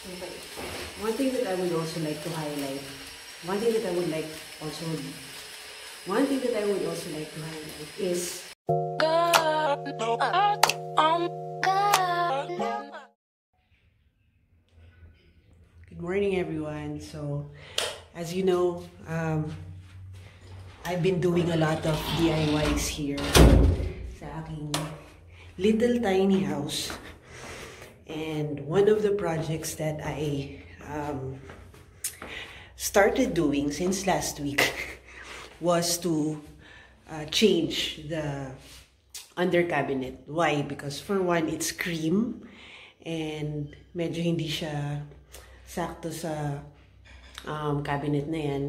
One thing that I would also like to highlight, one thing that I would like also, one thing that I would also like to highlight is Good morning, everyone. So, as you know, um, I've been doing a lot of DIYs here sa aking little tiny house. And one of the projects that I um, started doing since last week was to uh, change the under cabinet. Why? Because for one, it's cream and medyo hindi siya sakto sa um, cabinet na yan.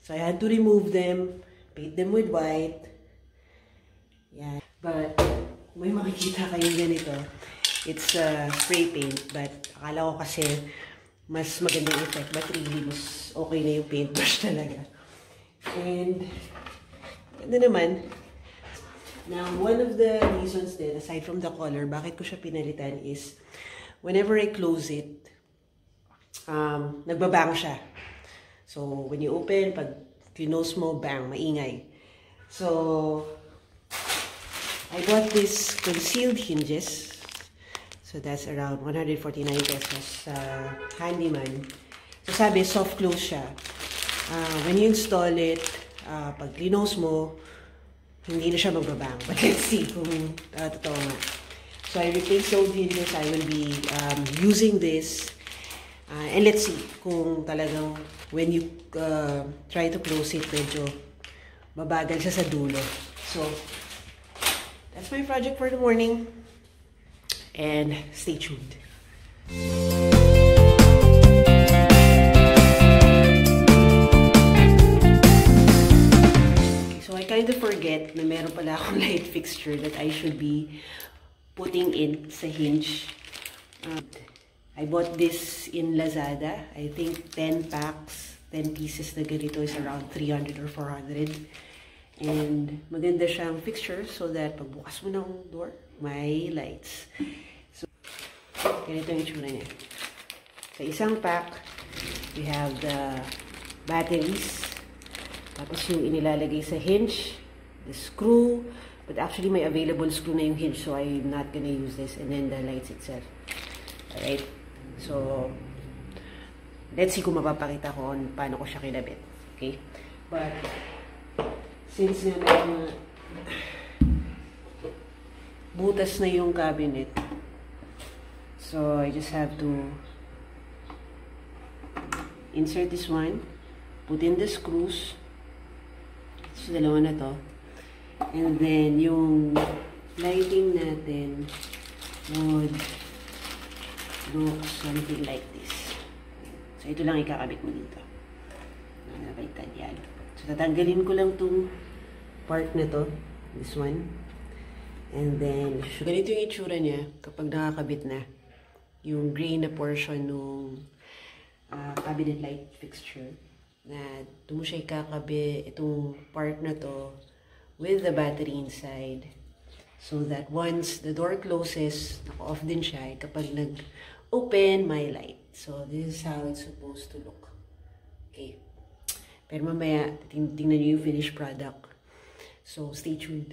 So I had to remove them, paint them with white. Yan. But may makikita kayong ganito. It's uh, spray paint, but akala ko kasi mas magandang effect. But really, mas okay na yung paintbrush talaga. And, ano naman, now, one of the reasons din, aside from the color, bakit ko siya pinalitan is, whenever I close it, um, nagbabang siya. So, when you open, pag close mo, bang, maingay. So, I bought this concealed hinges. So that's around 149 pesos sa uh, handyman. So sabi, soft close siya. Uh, when you install it, uh, pag clinose mo, hindi na siya magbabang. But let's see kung uh, totoo nga. So I replaced old hinges. I will be um, using this. Uh, and let's see kung talagang when you uh, try to close it, medyo mabagal siya sa dulo. So, that's my project for the morning and stay tuned. so I kind of forget na meron pala akong light fixture that I should be putting in sa hinge. Um, I bought this in Lazada. I think 10 packs, 10 pieces na ganito is around 300 or 400. And maganda siyang fixture so that pagbukas mo ng door, may lights. So, ganito yung itsura niya. Sa isang pack, we have the batteries. Tapos yung inilalagay sa hinge, the screw. But actually, may available screw na yung hinge, so I'm not gonna use this. And then the lights itself. Alright? So, let's see kung mapapakita ko paano ko siya kinabit. Okay? But, since nga may butas na yung cabinet. So, I just have to insert this one, put in the screws. So, dalawa na to. And then, yung lighting natin would look something like this. So, ito lang ikakabit mo dito. Nakabaliktad yan. So, tatanggalin ko lang tong part na to. This one. And then, ganito yung itsura niya kapag nakakabit na. Yung gray na portion ng uh, cabinet light fixture. Na doon mo siya ikakabi itong part na to with the battery inside. So that once the door closes, naka-off din siya. Kapag nag-open, may light. So this is how it's supposed to look. Okay. Pero mamaya, tingnan niyo yung finished product. So stay tuned.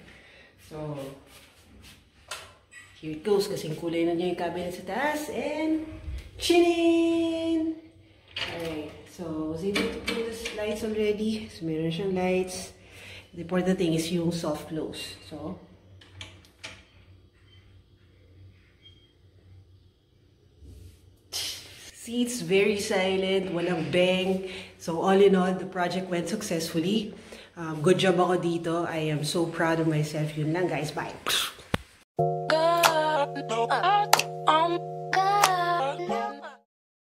So, here it goes. Kasing kulay na niya yung cabinet sa taas. And, chinin! Alright, so, was able to put the lights already. So, meron siyang lights. The important thing is yung soft close. So, See, it's very silent, walang bang. So all in all, the project went successfully. Um, good job ako dito. I am so proud of myself. Yun lang guys. Bye! Girl,